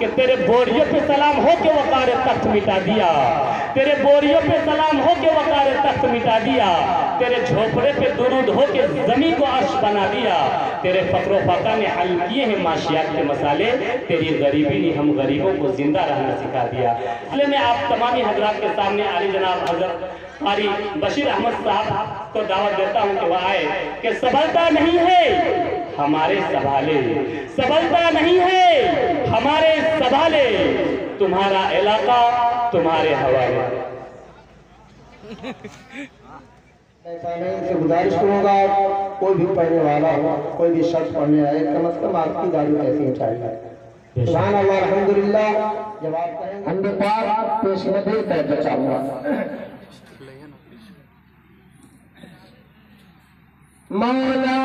کہ تیرے بوریوں پہ سلام ہو کے وقار تخت مٹا دیا۔ تیرے بوریوں پہ سلام ہو کے وقار تخت مٹا دیا۔ تیرے جھوپڑے پہ درود ہو کے زمین کو عرش بنا دیا۔ تیرے فقر و فقہ نے حل کیے ہیں معاشیات کے مسالے۔ تیری غریبی نے ہم غریبوں کو زندہ رہنا سکھا دیا۔ اس لیے میں آپ تمامی حضرات کے سامنے علی جناب حضرت قاری بشیر احمد صاحب کو دعوت دیتا ہوں کہ وہ آئے کہ سبلتا نہیں ہے۔ ہمارے سبھالے سبلتا نہیں ہے۔ تمہارا علاقہ تمہارے حوالے۔ ایسا نہیں سے گزارش کروں گا کوئی بھی پڑھنے والا ہو کوئی بھی شخص پڑھنے آئے کم از کم آپ کی داری ایسی چاہیے سبحان اللہ الحمدللہ۔ جب آپ کہیں حمد پاک پیش نظر کر چاہوں گا۔ مولا مولا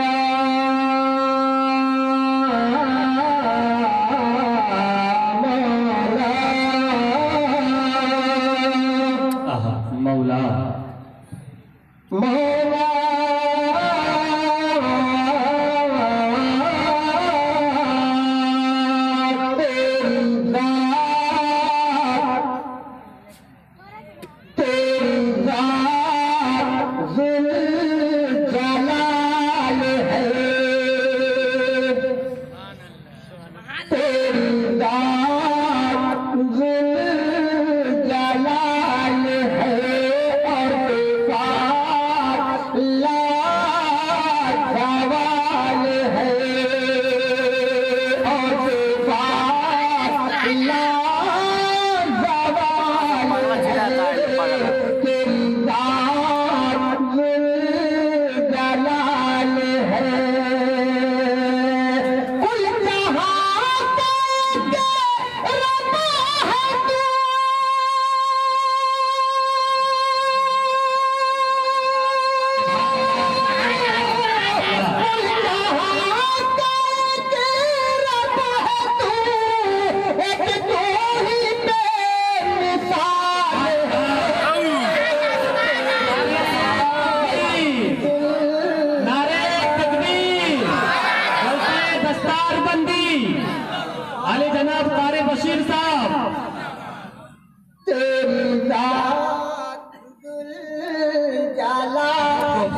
جناب قاری بشیر صاحب۔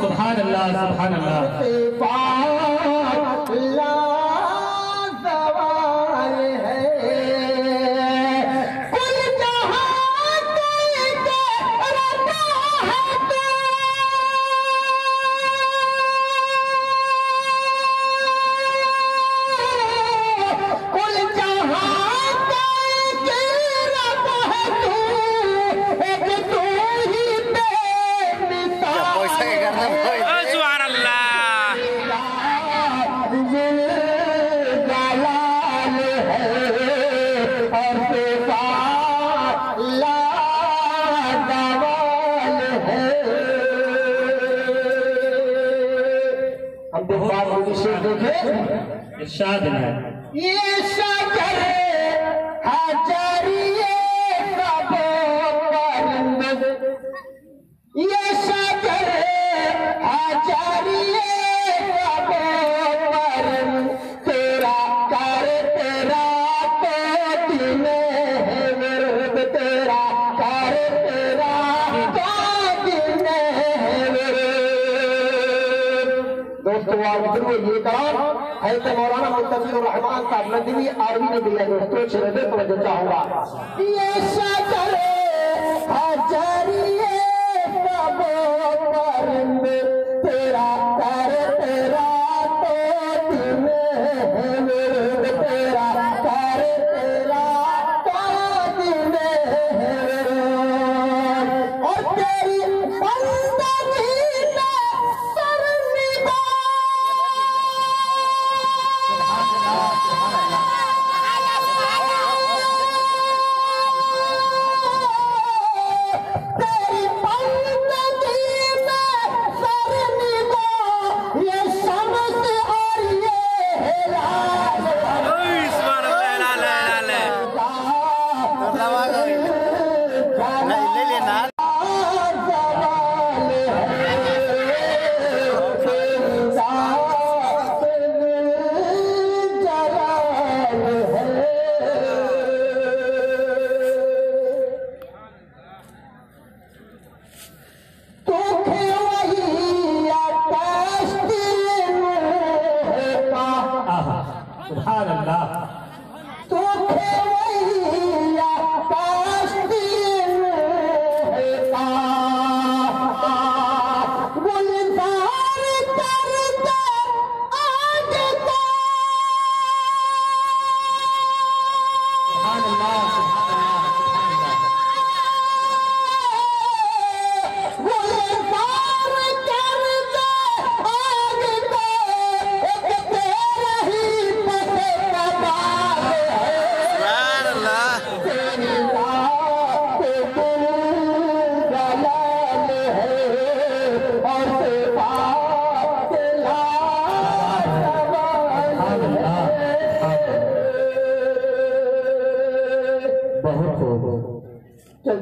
سبحان اللہ سبحان اللہ۔ آپ ضرور یہ کرام حضرت مولانا مستفید الرحمن صاحب ندوی آرمی نے دیا دوستو چھرے توجہ چاہوں گا یہ شجر سبحان اللہ تو کھی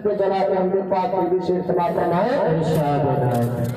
پہ جلا کے ہم نے پاک بھی سے اجتماع فرمائے۔ ارشاد فرمائے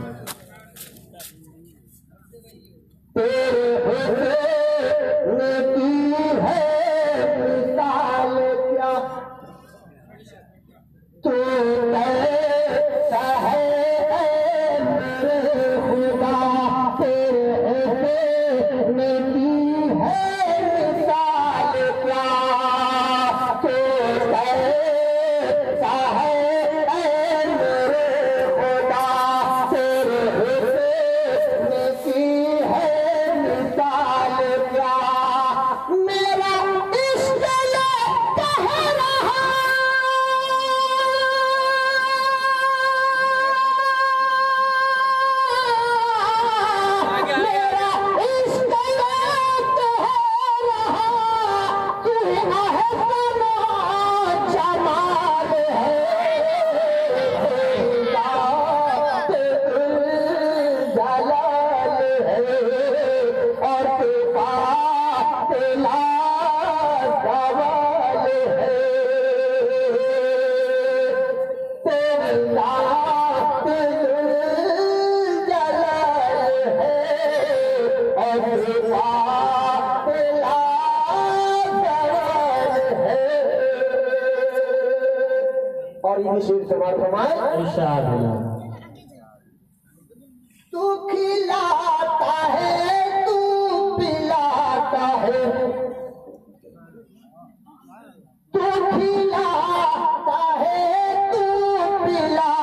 عربی میں شیر استعمال فرمائے۔ انشاءاللہ۔ تو کھلاتا ہے تو پلاتا ہے۔ تو کھلاتا ہے تو پلاتا ہے۔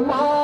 my